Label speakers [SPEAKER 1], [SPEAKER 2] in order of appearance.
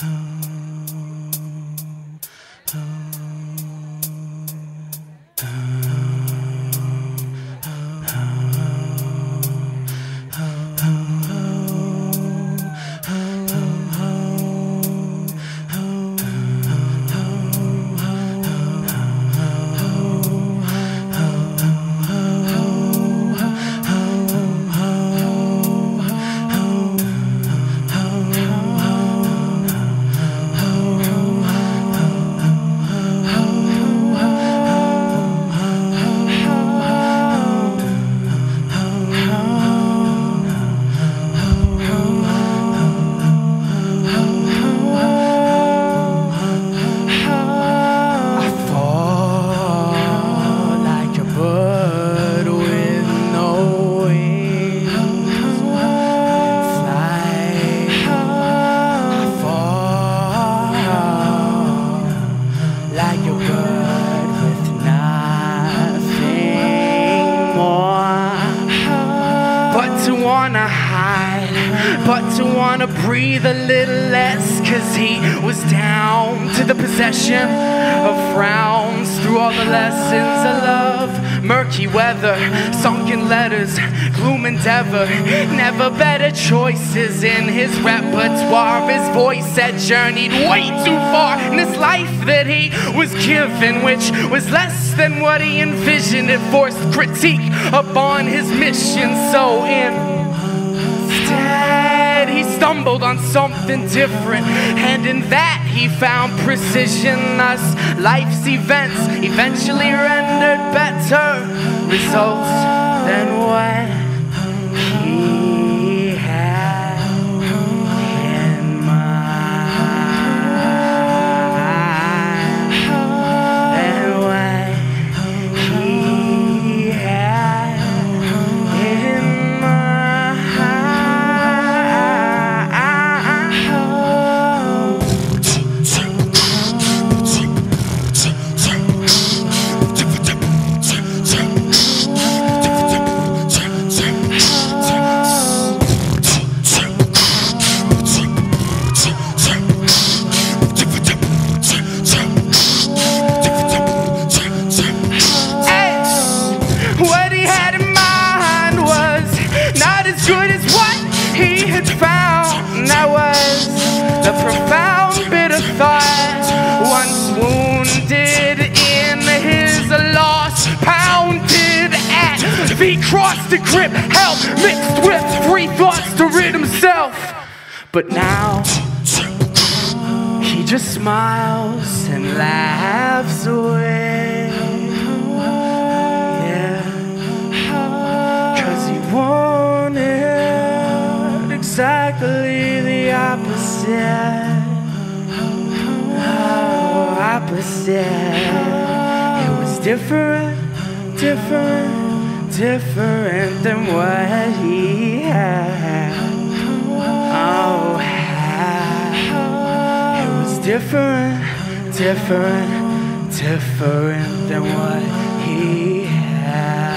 [SPEAKER 1] I to wanna hide, but to wanna breathe a little less. Cause he was down to the possession of frowns through all the lessons of love. Murky weather, sunken letters, gloom endeavor. Never better choices in his repertoire. His voice had journeyed way too far in this life that he was given, which was less than what he envisioned. It forced critique upon his mission. So instead, he stumbled on something different, and in that he found precision. Thus, life's events eventually rendered better results than what profound bit of thought once wounded in his loss, pounded at the cross to grip, help mixed with free thoughts to rid himself. But now he just smiles and laughs away. He wanted exactly opposite. Oh, opposite. It was different, different, different than what he had. Oh, had. It was different, different, different than what he had.